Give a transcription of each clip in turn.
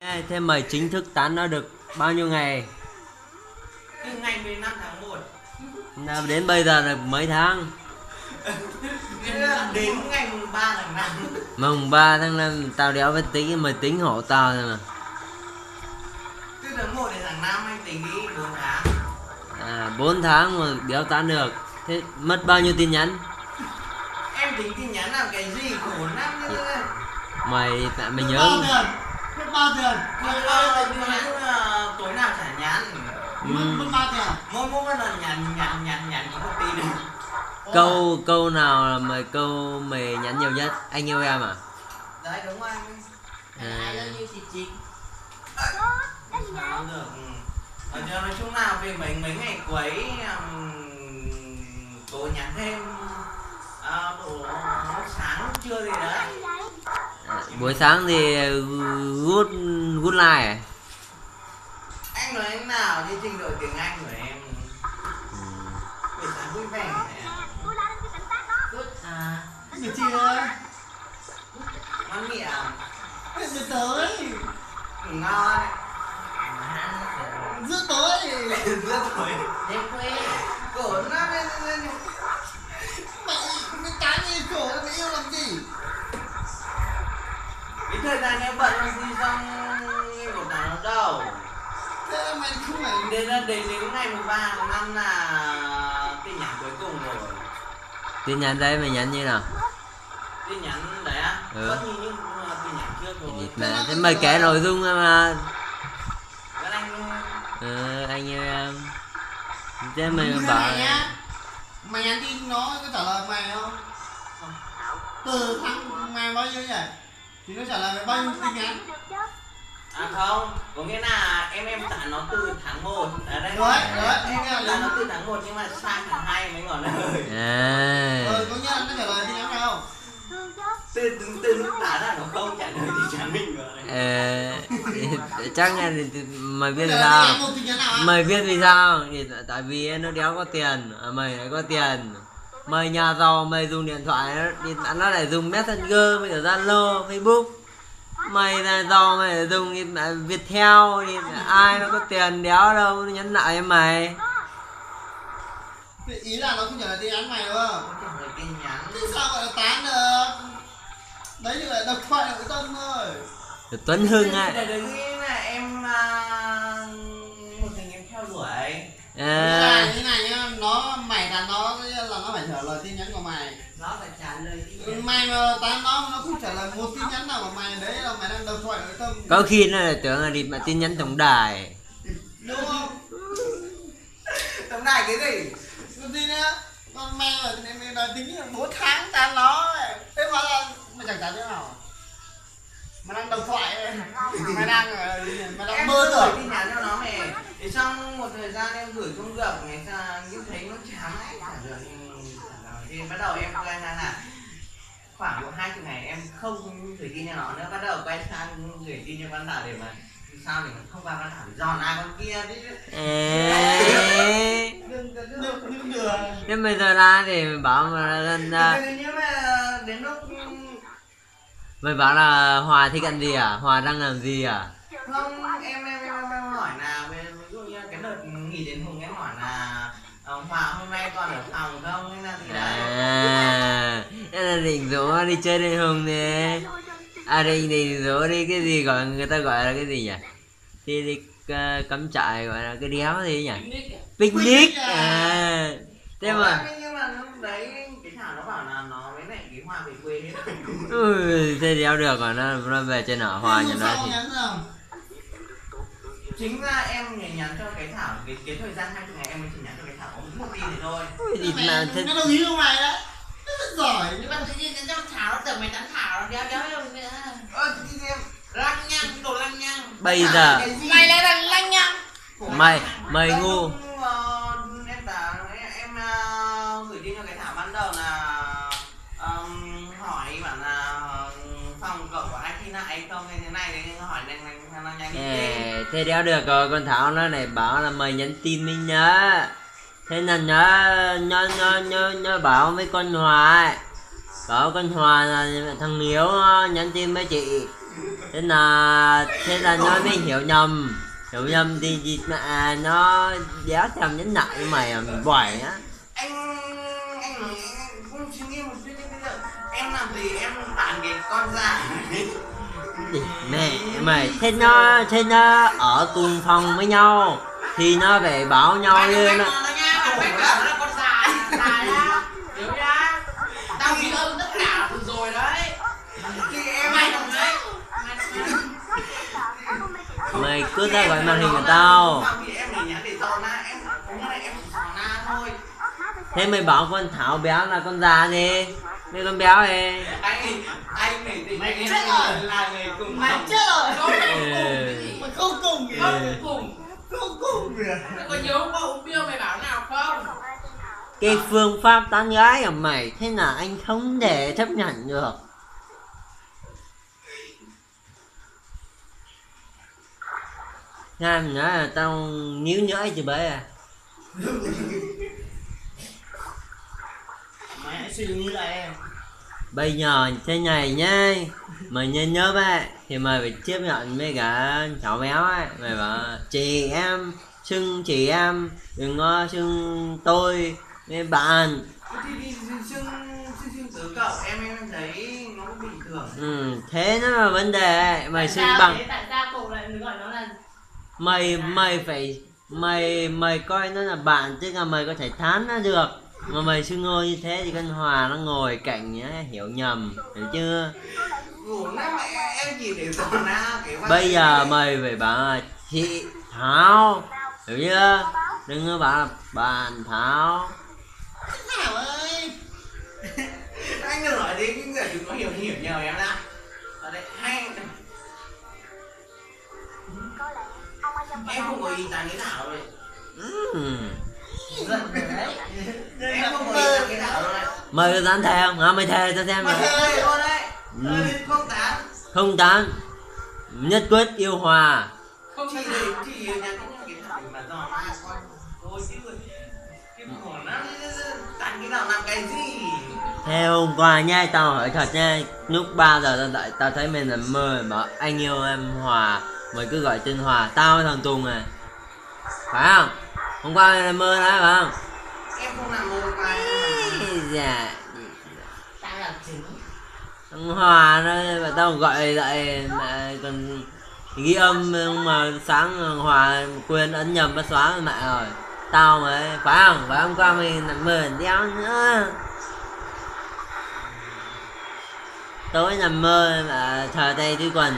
Thế mày chính thức tán nó được bao nhiêu ngày? từ ngày 15 tháng 1 Là Đến bây giờ là mấy tháng? đến ngày mùng 3 tháng 5 Mùng 3 tháng 5 tao đéo biết tính mày tính hộ tao thôi mà. từ tháng 1 đến tháng 5 anh tính đi 4 tháng À 4 tháng mà đéo tán được. Thế mất bao nhiêu tin nhắn? em tính tin nhắn làm cái gì khổ lắm Mày tại mày nhớ bao tiền giờ tin nhắn ờ, tối nào chả nhắn mất Ừ. mất bao tiền mỗi mỗi lần nhắn nhắn nhắn nhắn có một tin được câu câu nào là mày câu mày nhắn nhiều nhất? Anh yêu em à? đấy đúng anh À. như chị chị Sao được ừ. Ờ, cho nói chung nào về mấy mấy ngày cuối um, cô nhắn thêm à, bộ sáng trưa gì đấy À, buổi sáng thì good good night à? anh nói anh nào như trình độ tiếng anh của em. Ừ. buổi sáng vui vẻ good à? Được chưa? Ngon miệng Được tới. Ngủ ngon Giữa tối rất tối đêm khuya cổ nó lên lên Mày Mày cái gì khổ mày yêu làm gì cái thời gian em bận làm gì xong em một tháng đâu Thế là mày không phải đến đến đến đến ngày mùng ba tháng năm là tin nhắn cuối cùng rồi. Tin nhắn đấy mày nhắn như nào? tin nhắn đấy á? Ừ. vẫn như những tin nhắn trước rồi mà thế mày kể nội dung mà. Vẫn anh Ờ, anh yêu em. Thế mày thế bảo này nhá. Mày nhắn tin nó có trả lời mày không? Từ tháng mày bao nhiêu nhỉ Thì nó trả lời mày bao nhiêu tin nhắn? à không có nghĩa là em em tặng nó từ tháng 1 ở đây Đấy, đấy, em nghe là tặng nó từ tháng 1 nhưng mà sang tháng 2 mới ngỏ lời. À. Ờ có nghĩa là nó trả lời tin nhắn không từ từ từ lúc tả ra nó không trả lời thì trả mình rồi Ờ, chắc là thì- mày biết vì trả sao? nào mày biết vì sao? Thì tại- tại vì nó đéo có tiền. À, mày lại có tiền mày nhà giàu mày dùng điện thoại. Thì nó lại dùng messenger bây giờ zalo facebook. Mày là giàu mày dùng mẹ viettel thì ai nó có tiền đéo đâu nó nhắn lại cho mày. Ý là nó không trả lời tin nhắn mày đúng không? Thế sao gọi là tán được? Đấy thì lại độc thoại nội tâm thôi. Rồi tuấn hưng ấy. đấy nghĩ là em à, một thằng em theo đuổi. Như này, à, như này nhá, nó mày tán nó là nó phải trả lời tin nhắn của mày. Nó phải trả lời tin nhắn. Mày mà tán nó nó không trả lời một tin nhắn nào của mày. Đấy là mày đang độc thoại nội tâm có khi nó lại tưởng là đi mà tin nhắn tổng đài. Đúng không? tấm này cái gì? Cái gì nữa Con mày mà mày, đòi tính là 4 tháng tán nó Thế mà là mày chẳng tán thế nào Mày đang độc thoại. Mày đang ờ, mày đang em mơ gửi tưởng. tin nhắn cho nó mày thì xong một thời gian em gửi không được ngày sao như thấy nó chán ấy trả lời. thì bắt đầu em quay sang là khoảng độ hai chục ngày em không gửi tin cho nó nữa. Bắt đầu quay sang gửi tin cho con đảo để mà sao để mà không qua con đảo để dọn ai con kia đi thế bây giờ ra thì mày bảo mà lần à, nhưng mà đến lúc mày bảo là hòa thích ăn gì à? Hòa đang làm gì à? Không em em em, em hỏi là ví dụ như cái đợt nghỉ đến hùng em hỏi là ờ, hòa hôm nay còn ở phòng không? Hay là gì đấy? À, thế là định rủ đi chơi đến hùng nè. À định định rủ đi cái gì gọi người ta gọi là cái gì nhỉ? Đi đi uh, cắm trại gọi là cái đéo gì nhỉ? Picnic. À? Thế Ủa, mà nhưng mà lúc đấy cái thảo nó bảo là nó về quê hết Ui, thế đéo được rồi nó, nó về trên ở hòa nhà nó thì nhắn chính ra em nhờ nhắn cho cái thảo cái cái thời gian hai ngày em mới chỉ nhắn cho cái thảo có một tin thì thôi. Thì mà thế Nó đồng ý của mày đấy? Nó rất giỏi Nhưng mà tự nhiên cái trong thảo tưởng mày tán thảo đéo đéo nữa ơ thì em Lăng nhăng, đồ lăng nhăng. Bây giờ Mày lại là lăng nhăng. Mày mày ngu Ê, thế đéo được rồi con Thảo nó này bảo là mày nhắn tin mình nhớ thế là nhớ nhớ nhớ nhớ nhớ bảo với con Hòa có bảo con Hòa là thằng Hiếu nhắn tin với chị thế là thế là nó mới hiểu nhầm hiểu nhầm thì gì mà nó đéo thèm nhắn lại mày à bỏi á anh anh nói cũng suy nghĩ một bây giờ em làm gì em bạn cái con mẹ mày thế nó thế nó ở cùng phòng với nhau thì nó phải bảo nhau như nó mày cứ ra gọi màn hình của tao. Thế mày bảo con thảo béo là con già gì? Đây con béo này Mày chết rồi. là người cùng mày chết rồi. Không cùng. Cái gì mày không cùng kìa. Không cùng. Không cùng kìa. Mày có nhớ qua uống bia mày bảo nào không? Cái phương pháp tán gái của mày thế là anh không thể chấp nhận được. Nam nữa là tao níu nhỡi chứ bấy à. Mày hãy suy nghĩ lại em Bây giờ thế này nhá. Mày nhớ nhớ ấy Thì mày phải chấp nhận với cả cháu béo ấy. Mày bảo chị em Xưng chị em Đừng có xưng tôi với bạn. Thì đi xưng xưng xưng tứ cậu em em thấy nó cũng bình thường. Ừ, Thế nó là vấn đề Mày xưng bằng thế? tại sao cậu lại gọi nó là mày mày phải mày mày coi nó là bạn chứ là mày có thể thán nó được mà mày xưng hô như thế thì con hòa nó ngồi cạnh nhá hiểu nhầm hiểu chưa? Bây giờ mày phải bảo là chị thảo hiểu chưa? Đừng có bảo là bạn thảo. Thảo ơi anh đừng nói đến cái người chúng nó hiểu hiểu nhờ em đã ở đây. hay em không có ý tán cái thảo rồi giận em là không mơ mày có dán thề không? À, mày thề cho xem mà đấy. Ừ. Ơi, không tán không tán nhất quyết yêu hòa. Không mà thôi chứ cái nó tán cái nào làm cái gì? Theo hôm qua nha, tao hỏi thật nha Lúc 3 giờ tao đợi, tao thấy mình nằm mơ Bảo anh yêu em Hòa Mày cứ gọi tên Hòa, tao thằng Tùng à. Phải không? Hôm qua mày nằm mơ đấy phải không? em không làm mơ qua em không trứng Thằng Hòa nó mà tao gọi lại mẹ còn ghi âm mà sáng Hòa quên ấn nhầm bắt xóa mẹ rồi. Tao mới, phải không? Phải hôm qua mày nằm mơ đéo nữa. Tối nằm mơ mà thờ tay túi quần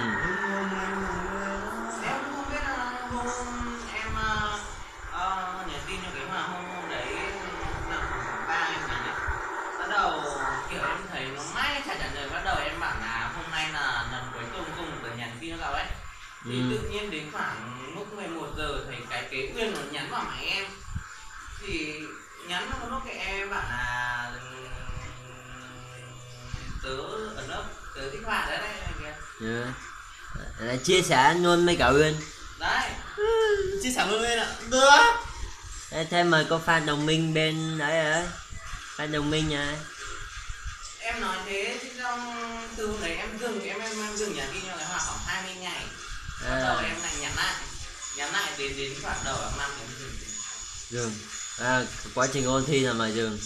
thì Ừ. tự nhiên đến khoảng lúc 11 giờ thấy cái kế uyên nó nhắn vào máy em. Thì nhắn vào lúc cái em bảo là tớ ở lớp tớ thích hoạt đấy này kìa Ừ. Là chia sẻ luôn với cả Uyên. Đấy. Chia sẻ luôn lên ạ. Được. Thế, thế mời có fan đồng minh bên đấy ấy Fan đồng minh à em nói thế chứ trong từ hôm đấy em dừng em em, em đầu à, em lại nhắn lại. Nhắn lại đến đến khoảng đầu tháng năm em dừng dừng. À, quá trình ôn thi là mà dừng.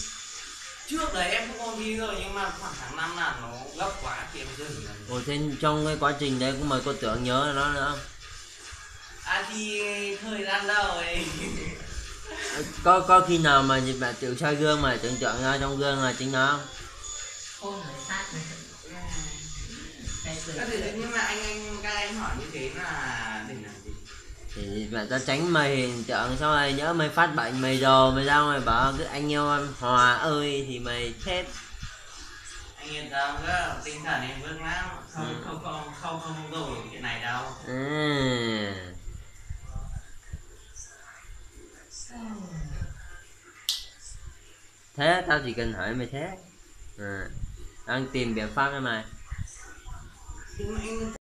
Trước đấy em cũng ôn thi rồi nhưng mà khoảng tháng năm là nó gấp quá thì em dừng rồi Ồ thế trong cái quá trình đấy cũng mời cô tưởng nhớ nó nữa không? À thì thời gian đầu ấy. Có có khi nào mà bạn tự soi gương mà tưởng tượng ra trong gương là chính nó không? Hôn này cái thể nhưng mà anh anh các em hỏi như thế là để làm gì thì bạn ta tránh mày tượng xong rồi nhớ mày phát bệnh mày đồ mày ra mày bảo cứ anh yêu em hòa ơi thì mày chết anh yên tâm cơ tinh thần em vững lắm không Ừ. không không không không được chuyện này đâu à. thế tao chỉ cần hỏi mày thế à. đang tìm biện pháp cho mày 给你们给你